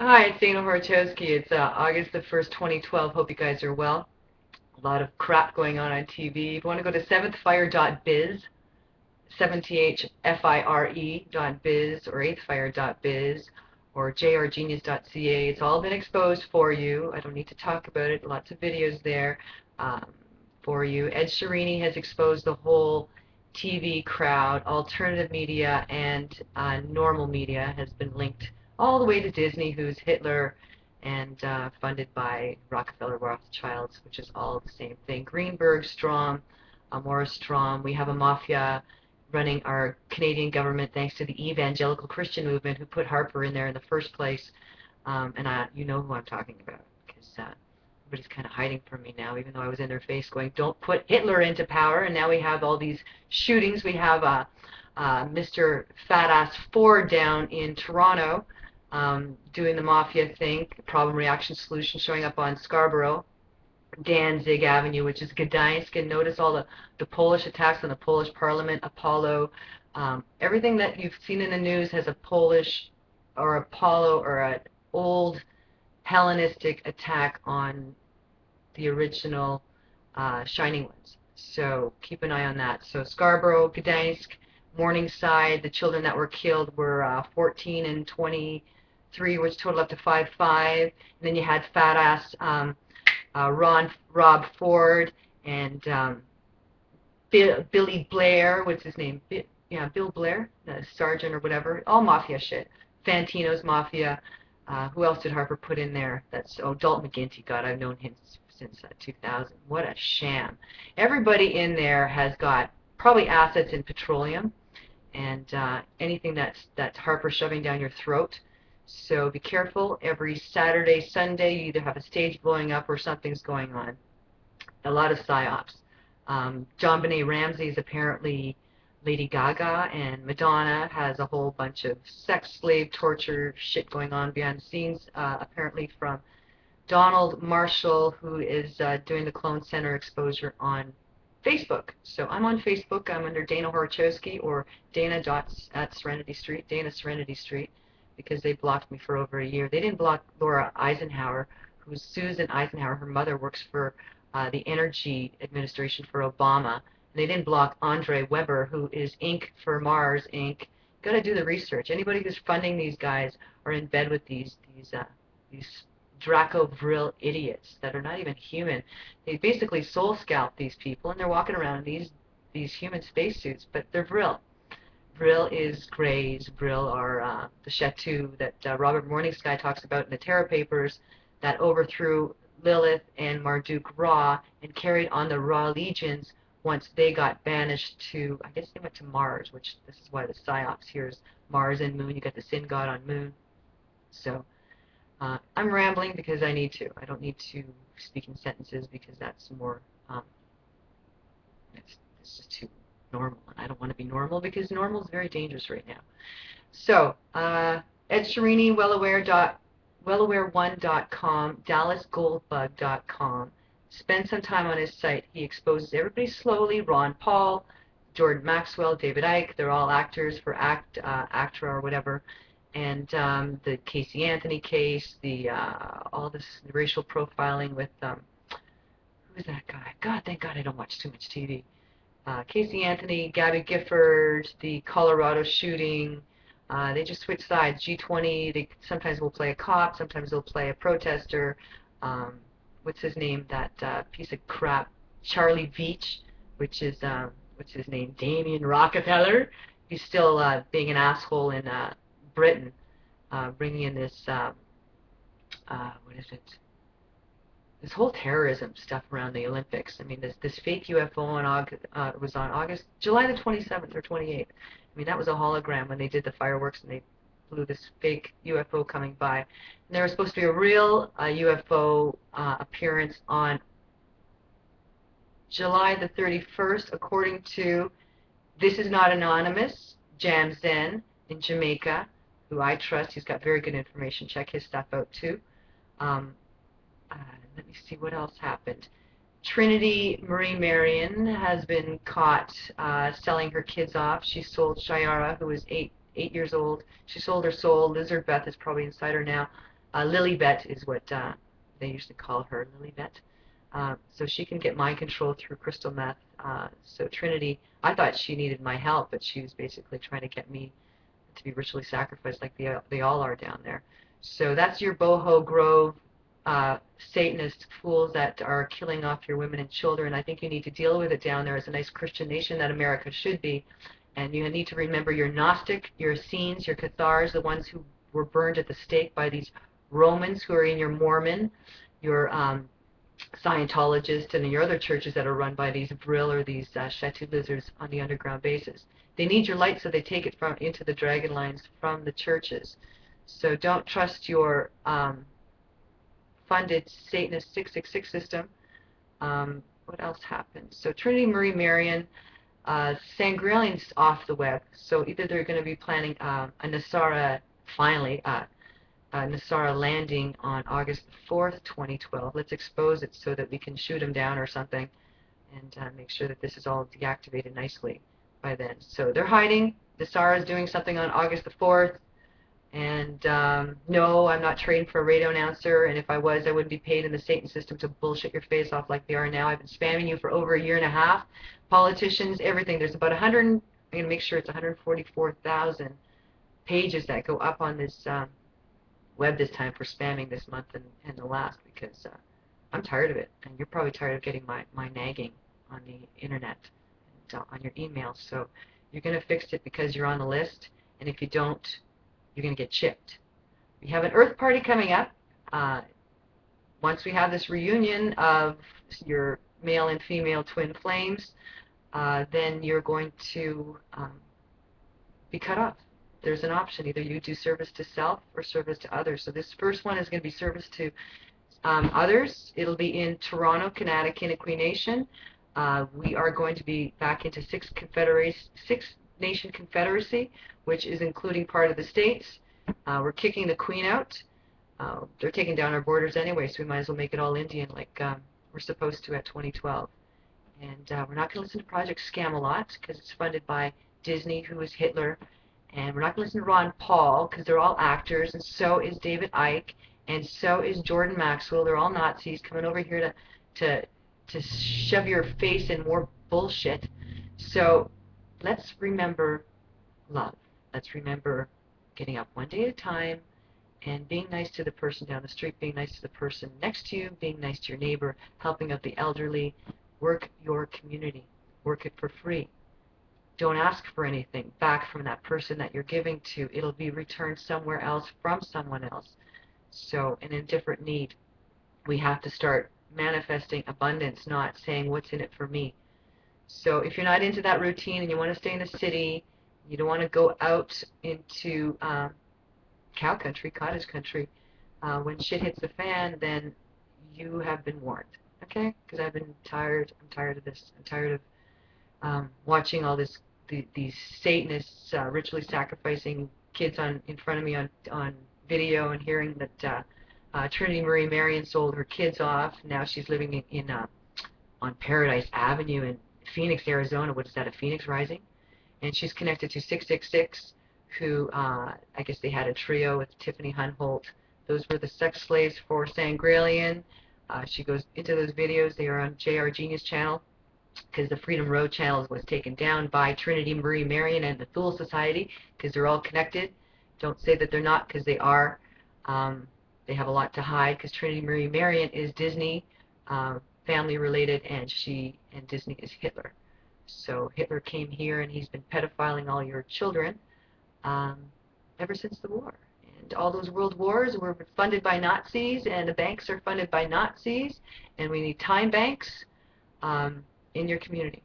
Hi, it's Dana Horochowski. It's uh, August the 1st, 2012. Hope you guys are well. A lot of crap going on on TV. If you want to go to seventhfire.biz, 7thfire.biz, or eighthfire.biz, or jrgenius.ca, it's all been exposed for you. I don't need to talk about it. Lots of videos there um, for you. Ed Chiarini has exposed the whole TV crowd. Alternative media and uh, normal media has been linked all the way to Disney, who's Hitler, and uh, funded by Rockefeller Rothschilds, which is all the same thing. Greenberg, Strom, uh, Morris Strom. We have a mafia running our Canadian government thanks to the evangelical Christian movement who put Harper in there in the first place. Um, and I, you know who I'm talking about because uh, everybody's kind of hiding from me now, even though I was in their face going, don't put Hitler into power. And now we have all these shootings. We have uh, uh, Mr. Fat Ass Ford down in Toronto um, doing the mafia thing, problem reaction solution showing up on Scarborough, Danzig Avenue, which is Gdańsk, and notice all the, the Polish attacks on the Polish parliament, Apollo, um, everything that you've seen in the news has a Polish or Apollo or an old Hellenistic attack on the original uh, Shining Ones. So keep an eye on that. So Scarborough, Gdańsk, Morningside, the children that were killed were uh, 14 and 20 three, which totaled up to five five. And then you had fat ass um, uh, Ron Rob Ford and um, Bill, Billy Blair. What's his name? B yeah, Bill Blair, the sergeant or whatever. All mafia shit. Fantino's mafia. Uh, who else did Harper put in there? That's oh Dalton McGuinty. God, I've known him since uh, 2000. What a sham! Everybody in there has got probably assets in petroleum and uh, anything that's that's Harper shoving down your throat. So be careful. Every Saturday, Sunday, you either have a stage blowing up or something's going on. A lot of psyops. Um, JonBenét Ramsey is apparently Lady Gaga, and Madonna has a whole bunch of sex slave torture shit going on behind the scenes, uh, apparently from Donald Marshall, who is uh, doing the Clone Center exposure on Facebook. So I'm on Facebook. I'm under Dana Horochowski or Dana dot at Serenity Street, Dana Serenity Street because they blocked me for over a year. They didn't block Laura Eisenhower, who's Susan Eisenhower. Her mother works for uh, the Energy Administration for Obama. They didn't block Andre Weber, who is Inc. for Mars Inc. Got to do the research. Anybody who's funding these guys are in bed with these these uh, these Draco Vril idiots that are not even human. They basically soul scalp these people, and they're walking around in these these human spacesuits, but they're Vril. Vril is Greys. Brill, are uh, the Shatu that uh, Robert Morningsky talks about in the Terra Papers that overthrew Lilith and Marduk Ra and carried on the Ra legions once they got banished to, I guess they went to Mars, which this is why the Psyops here is Mars and Moon. You got the Sin God on Moon. So uh, I'm rambling because I need to. I don't need to speak in sentences because that's more, um, it's, it's just too normal. I don't want to be normal because normal is very dangerous right now. So, uh, Ed Chiarini, wellaware dot, wellaware1.com, dallasgoldbug.com. Spend some time on his site. He exposes everybody slowly. Ron Paul, Jordan Maxwell, David Icke, they're all actors for ACT, uh, ACTRA or whatever. And um, the Casey Anthony case, the uh, all this racial profiling with, um, who's that guy? God, thank God I don't watch too much TV uh, Casey Anthony, Gabby Gifford, the Colorado shooting. Uh, they just switch sides. G20, they sometimes will play a cop, sometimes they'll play a protester. Um, what's his name? That uh, piece of crap, Charlie Veitch, which is um, what's his name? Damien Rockefeller. He's still uh, being an asshole in uh, Britain, uh, bringing in this. Uh, what is it? This whole terrorism stuff around the Olympics. I mean, this this fake UFO on August uh, was on August July the 27th or 28th. I mean, that was a hologram when they did the fireworks and they blew this fake UFO coming by. And there was supposed to be a real uh, UFO uh, appearance on July the 31st, according to this is not anonymous Jam Zen in Jamaica, who I trust. He's got very good information. Check his stuff out too. Um, uh, let me see what else happened. Trinity Marie Marion has been caught uh, selling her kids off. She sold Shayara, who was eight eight years old. She sold her soul. Lizard Beth is probably inside her now. uh, Lilibet is what uh, they to call her, Lilibet. Uh, so she can get mind control through crystal meth. Uh, so Trinity, I thought she needed my help, but she was basically trying to get me to be ritually sacrificed like they, they all are down there. So that's your Boho Grove uh, Satanist fools that are killing off your women and children. I think you need to deal with it down there as a nice Christian nation that America should be. And you need to remember your Gnostic, your Essenes, your Cathars, the ones who were burned at the stake by these Romans who are in your Mormon, your um, Scientologists, and your other churches that are run by these Vril or these uh, Shatu lizards on the underground basis. They need your light, so they take it from into the dragon lines from the churches. So don't trust your um, funded Satanist 666 system. Um, what else happened? So Trinity Marie Marian, uh, Sangrealian's off the web. So either they're going to be planning uh, a NESARA, finally, uh, a NESARA landing on August 4th, 2012. Let's expose it so that we can shoot them down or something and uh, make sure that this is all deactivated nicely by then. So they're hiding. NESARA is doing something on August the 4th. And um, no, I'm not trained for a radio announcer. And if I was, I wouldn't be paid in the Satan system to bullshit your face off like they are now. I've been spamming you for over a year and a half. Politicians, everything. There's about 100. I'm going to make sure it's 144,000 pages that go up on this um, web this time for spamming this month and, and the last because uh, I'm tired of it. And you're probably tired of getting my, my nagging on the internet and uh, on your email. So you're going to fix it because you're on the list. And if you don't, you're going to get chipped. We have an Earth party coming up. Uh, once we have this reunion of your male and female twin flames, uh, then you're going to um, be cut off. There's an option. Either you do service to self or service to others. So this first one is going to be service to um, others. It'll be in Toronto, Connecticut, Nation. Uh, we are going to be back into six confederacy, six nation confederacy, which is including part of the states. Uh, we're kicking the Queen out. Uh, they're taking down our borders anyway, so we might as well make it all Indian like um, we're supposed to at 2012. And uh, we're not going to listen to Project Scamalot because it's funded by Disney, who is Hitler. And we're not going to listen to Ron Paul because they're all actors, and so is David Icke, and so is Jordan Maxwell. They're all Nazis coming over here to to to shove your face in more bullshit. So let's remember love. Let's remember getting up one day at a time and being nice to the person down the street, being nice to the person next to you, being nice to your neighbor, helping out the elderly. Work your community. Work it for free. Don't ask for anything back from that person that you're giving to. It'll be returned somewhere else from someone else. So, in a different need, we have to start manifesting abundance, not saying, what's in it for me? So if you're not into that routine and you want to stay in the city, you don't want to go out into um, cow country, cottage country, uh, when shit hits the fan, then you have been warned. Okay? Because I've been tired. I'm tired of this. I'm tired of um, watching all this. The, these Satanists uh, ritually sacrificing kids on in front of me on on video and hearing that uh, uh, Trinity Marie Marian sold her kids off. Now she's living in, in uh, on Paradise Avenue in Phoenix, Arizona. What is that? A Phoenix Rising? And she's connected to 666, who uh, I guess they had a trio with Tiffany Hunholt. Those were the sex slaves for Sangrealian. Uh, she goes into those videos. They are on JR Genius channel because the Freedom Road channel was taken down by Trinity Marie Marion and the Thule Society because they're all connected. Don't say that they're not because they are. Um, they have a lot to hide because Trinity Marie Marion is Disney uh, family related and she and Disney is Hitler. So Hitler came here and he's been pedophiling all your children um, ever since the war. And all those world wars were funded by Nazis and the banks are funded by Nazis and we need time banks um, in your community.